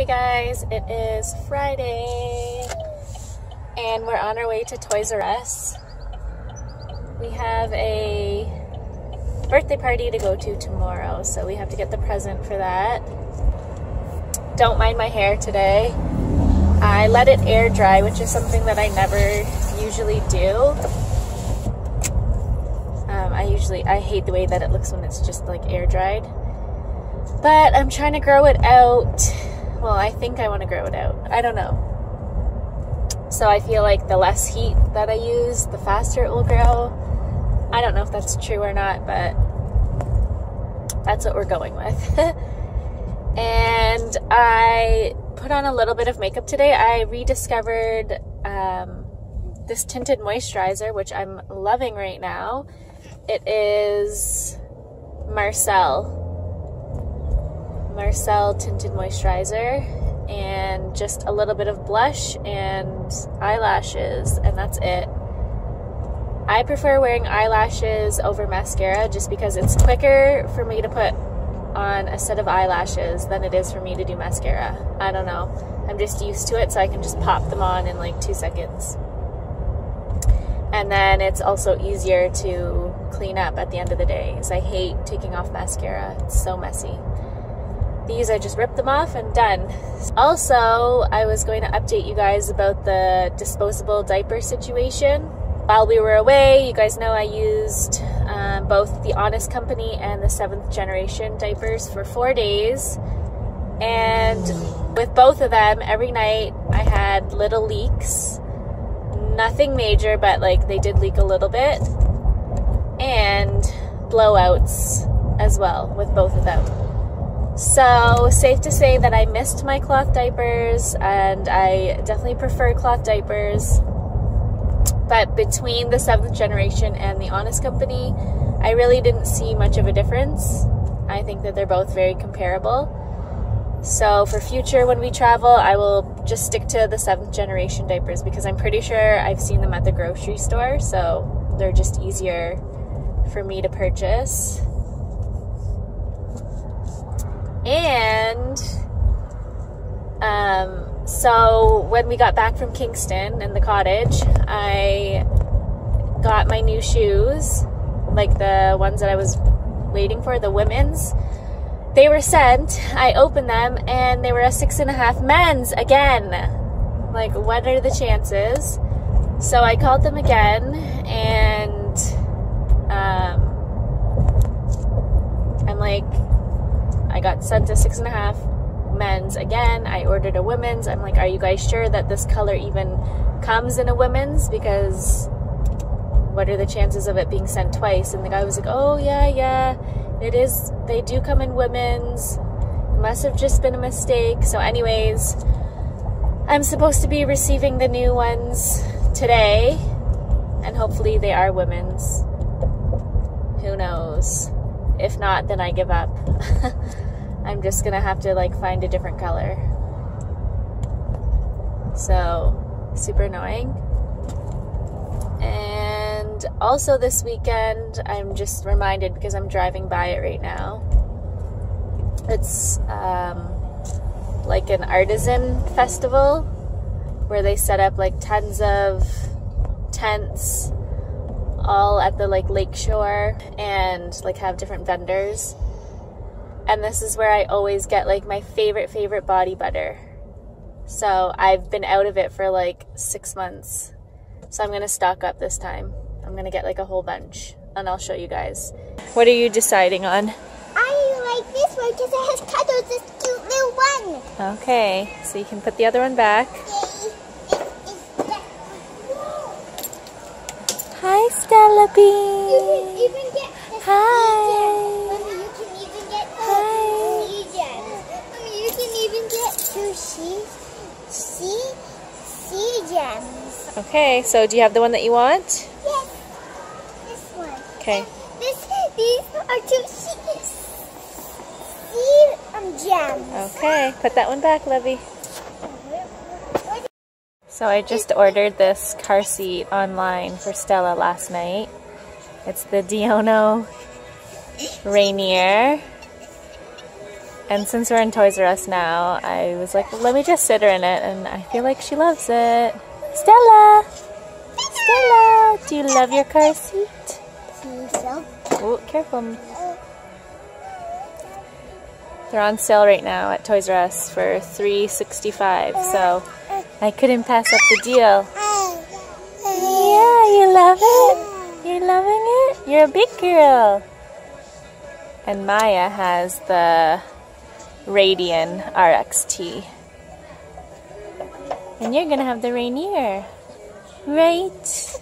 Hey guys, it is Friday and we're on our way to Toys R Us. We have a birthday party to go to tomorrow, so we have to get the present for that. Don't mind my hair today. I let it air dry, which is something that I never usually do. Um, I usually, I hate the way that it looks when it's just like air dried. But I'm trying to grow it out. Well, I think I want to grow it out. I don't know. So I feel like the less heat that I use, the faster it will grow. I don't know if that's true or not, but that's what we're going with. and I put on a little bit of makeup today. I rediscovered um, this tinted moisturizer, which I'm loving right now. It is Marcelle. Marcelle Tinted Moisturizer and just a little bit of blush and eyelashes and that's it. I prefer wearing eyelashes over mascara just because it's quicker for me to put on a set of eyelashes than it is for me to do mascara. I don't know. I'm just used to it so I can just pop them on in like two seconds. And then it's also easier to clean up at the end of the day because I hate taking off mascara. It's so messy. These, I just ripped them off and done. Also, I was going to update you guys about the disposable diaper situation. While we were away, you guys know I used um, both the Honest Company and the seventh generation diapers for four days. And with both of them, every night I had little leaks. Nothing major, but like they did leak a little bit. And blowouts as well with both of them. So, safe to say that I missed my cloth diapers and I definitely prefer cloth diapers. But between the seventh generation and the Honest Company, I really didn't see much of a difference. I think that they're both very comparable. So, for future when we travel, I will just stick to the seventh generation diapers because I'm pretty sure I've seen them at the grocery store, so they're just easier for me to purchase. And um, so when we got back from Kingston and the cottage, I got my new shoes, like the ones that I was waiting for, the women's. They were sent. I opened them and they were a six and a half men's again. Like, what are the chances? So I called them again and um, I'm like, I got sent a six and a half men's again. I ordered a women's. I'm like, are you guys sure that this color even comes in a women's? Because what are the chances of it being sent twice? And the guy was like, oh, yeah, yeah, it is. They do come in women's. It must have just been a mistake. So, anyways, I'm supposed to be receiving the new ones today. And hopefully they are women's. Who knows? If not, then I give up. I'm just gonna have to like find a different color. So, super annoying. And also this weekend, I'm just reminded because I'm driving by it right now. It's um, like an artisan festival where they set up like tons of tents all at the like lake shore and like have different vendors. And this is where I always get like my favorite favorite body butter. So I've been out of it for like six months. So I'm gonna stock up this time. I'm gonna get like a whole bunch and I'll show you guys. What are you deciding on? I like this one because it has cuddles this cute little one. Okay so you can put the other one back. Hi, Stella B. You can even get Hi. Mommy, you can even get Hi. gems. Mommy, you can even get two sea, sea, sea gems. Okay, so do you have the one that you want? Yes, this one. Okay. This, these are two sea, sea um, gems. Okay, put that one back, Levy. So I just ordered this car seat online for Stella last night. It's the Diono Rainier. And since we're in Toys R Us now, I was like, let me just sit her in it, and I feel like she loves it. Stella! Stella! Do you love your car seat? Oh, careful. They're on sale right now at Toys R Us for $3.65, so I couldn't pass up the deal. Yeah, you love it? You're loving it? You're a big girl. And Maya has the Radian RXT. And you're gonna have the Rainier, right?